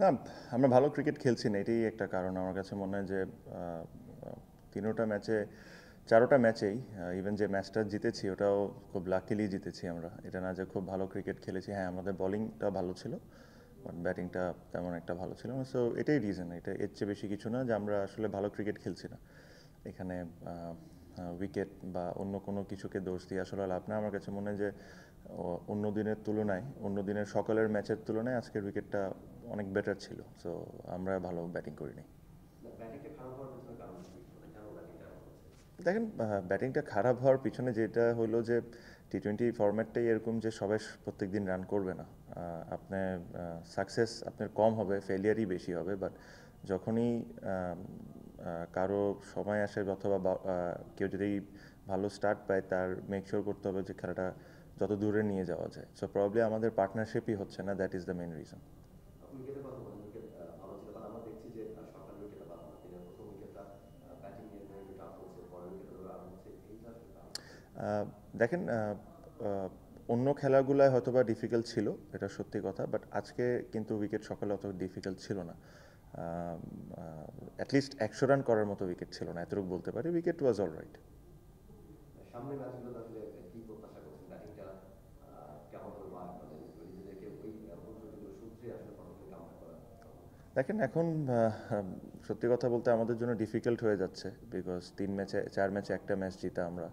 না, আমরা ভালো ক্রিকেট খেলছি না, এটাই একটা কারণ। আমার কাছে মনে হয় যে তিনোটা ম্যাচে চারোটা ম্যাচেই ইভেন যে ম্যাচটা জিতেছি, ওটাও খুব লাকিলি জিতেছি আমরা। এটা না যে খুব ভালো ক্রিকেট খেলেছি হ্যাঁ আমাদের বোলিংটা ভালো ছিল বাট ব্যাটিংটা তেমন একটা ভালো ছিল না। সো এটাই রিজন এটা এর চেয়ে বেশি কিছু না যে আমরা আসলে ভালো ক্রিকেট খেলছি না। এখানে উইকেট বা অন্য কোনো কিছুকে দোষ দিয়ে আসলে লাভ না আমার কাছে মনে হয় যে অন্য দিনের তুলনায় অন্য দিনের সকালের ম্যাচের তুলনায় আজকের উইকেটটা অনেক বেটার ছিল। সো আমরা ভালো ব্যাটিং করিনি। মানে দেখেন ব্যাটিংটা খারাপ হওয়ার পিছনে যেটা হলো যে টি টোয়েন্টি ফরম্যাটটাই এরকম যে সবাই প্রত্যেক দিন রান করবে না। আপনার সাকসেস আপনার কম হবে ফেলিয়ারই বেশি হবে। বাট যখনই কারও সময় আসে অথবা কেউ যদি ভালো স্টার্ট পায় তার মেক শিওর করতে হবে যে খেলাটা যত দূরে নিয়ে যাওয়া যায়। সো প্রবলি আমাদের পার্টনারশিপই হচ্ছে না that is the main reason দেখেন অন্য খেলাগুলায় হয়তো বা ডিফিকাল্ট ছিল এটা সত্যি কথা বাট আজকে কিন্তু উইকেট সকালে অত ডিফিকাল্ট ছিল না। অ্যাটলিস্ট একশো রান করার মতো উইকেট ছিল না এতটুকু বলতে পারি। উইকেট ওয়াজ অল রাইট দেখেন এখন সত্যি কথা বলতে আমাদের জন্য ডিফিকাল্ট হয়ে যাচ্ছে বিকজ তিন ম্যাচে চার ম্যাচে একটা ম্যাচ জিতা আমরা।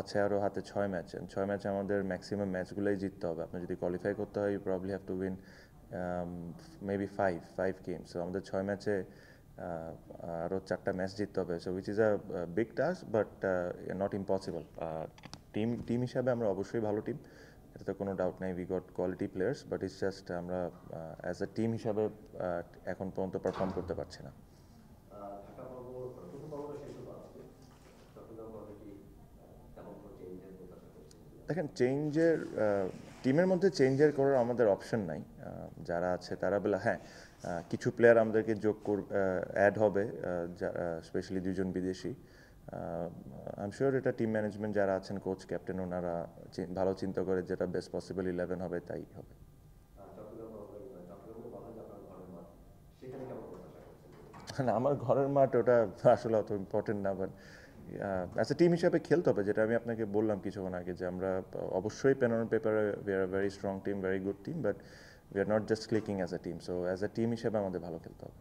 আছে আরও হাতে ছয় ম্যাচ ছয় ম্যাচে আমাদের ম্যাক্সিমাম ম্যাচগুলোই জিততে হবে। আপনার যদি কোয়ালিফাই করতে হয় you probably have to win maybe five five games আমাদের ছয় ম্যাচে আরও চারটা ম্যাচ জিততে হবে। So which is a big task but not impossible team team হিসাবে আমরা অবশ্যই ভালো টিম এটাতে কোনো ডাউট নাই। We got quality players but it's just আমরা অ্যাজ এ টিম হিসাবে এখন পর্যন্ত পারফর্ম করতে পারছি না। দেখেন চেঞ্জের টিমের মধ্যে চেঞ্জের করার আমাদের অপশন নাই। যারা আছে তারা বলে হ্যাঁ কিছু প্লেয়ার আমাদেরকে যোগ কর অ্যাড হবে স্পেশালি দুজন বিদেশি। আই এম শিওর এটা টিম ম্যানেজমেন্ট যারা আছেন কোচ ক্যাপ্টেন ওনারা ভালো চিন্তা করে যেটা বেস্ট পসিবল ইলেভেন হবে তাই হবে। না আমার ঘরের মাঠ ওটা আসলে অত ইম্পর্টেন্ট না বাট অ্যাজ এ টিম হিসাবে খেলতে হবে, যেটা আমি আপনাকে বললাম কিছুক্ষণ আগে যে আমরা অবশ্যই পেন অন পেপারে we are very strong team very good team but we are not just clicking as a team so as a team হিসাবে আমাদের ভালো খেলতে হবে।